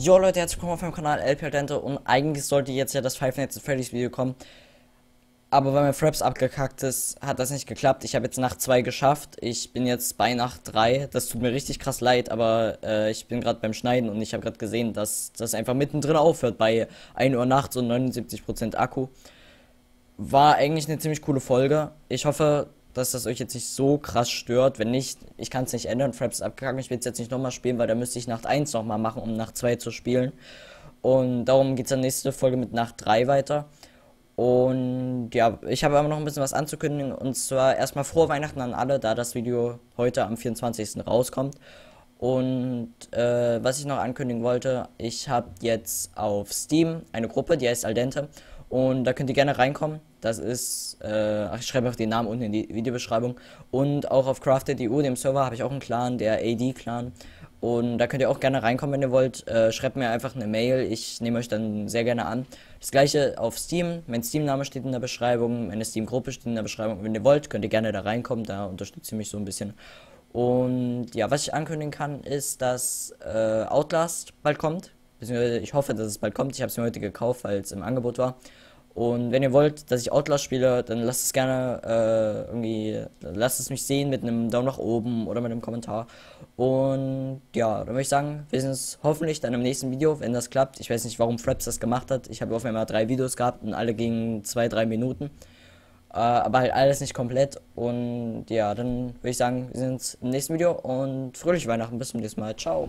Jo Leute, herzlich willkommen auf meinem Kanal LP Dente und eigentlich sollte jetzt ja das Five Nights at Freddy's Video kommen. Aber weil mein Fraps abgekackt ist, hat das nicht geklappt. Ich habe jetzt Nacht 2 geschafft. Ich bin jetzt bei Nacht 3. Das tut mir richtig krass leid, aber äh, ich bin gerade beim Schneiden und ich habe gerade gesehen, dass das einfach mittendrin aufhört bei 1 Uhr nachts und 79% Akku. War eigentlich eine ziemlich coole Folge. Ich hoffe, dass das euch jetzt nicht so krass stört. Wenn nicht, ich kann es nicht ändern. Fraps abgekackt. Ich will es jetzt nicht nochmal spielen, weil da müsste ich Nacht 1 nochmal machen, um Nacht 2 zu spielen. Und darum geht es dann nächste Folge mit Nacht 3 weiter. Und ja, ich habe aber noch ein bisschen was anzukündigen. Und zwar erstmal frohe Weihnachten an alle, da das Video heute am 24. rauskommt. Und äh, was ich noch ankündigen wollte, ich habe jetzt auf Steam eine Gruppe, die heißt Aldente. Und da könnt ihr gerne reinkommen. Das ist, äh, ach, ich schreibe auch den Namen unten in die Videobeschreibung. Und auch auf Crafted.eu, dem Server, habe ich auch einen Clan, der AD-Clan. Und da könnt ihr auch gerne reinkommen, wenn ihr wollt. Äh, schreibt mir einfach eine Mail. Ich nehme euch dann sehr gerne an. Das gleiche auf Steam. Mein Steam-Name steht in der Beschreibung. Meine Steam-Gruppe steht in der Beschreibung. Wenn ihr wollt, könnt ihr gerne da reinkommen. Da unterstützt ihr mich so ein bisschen. Und ja, was ich ankündigen kann, ist, dass äh, Outlast bald kommt. Beziehungsweise ich hoffe, dass es bald kommt. Ich habe es mir heute gekauft, weil es im Angebot war. Und wenn ihr wollt, dass ich Outlast spiele, dann lasst es gerne äh, irgendwie, lasst es mich sehen mit einem Daumen nach oben oder mit einem Kommentar. Und ja, dann würde ich sagen, wir sehen uns hoffentlich dann im nächsten Video, wenn das klappt. Ich weiß nicht, warum Fraps das gemacht hat. Ich habe auf einmal drei Videos gehabt und alle gingen zwei, drei Minuten. Äh, aber halt alles nicht komplett. Und ja, dann würde ich sagen, wir sehen uns im nächsten Video und fröhliche Weihnachten. Bis zum nächsten Mal. Ciao.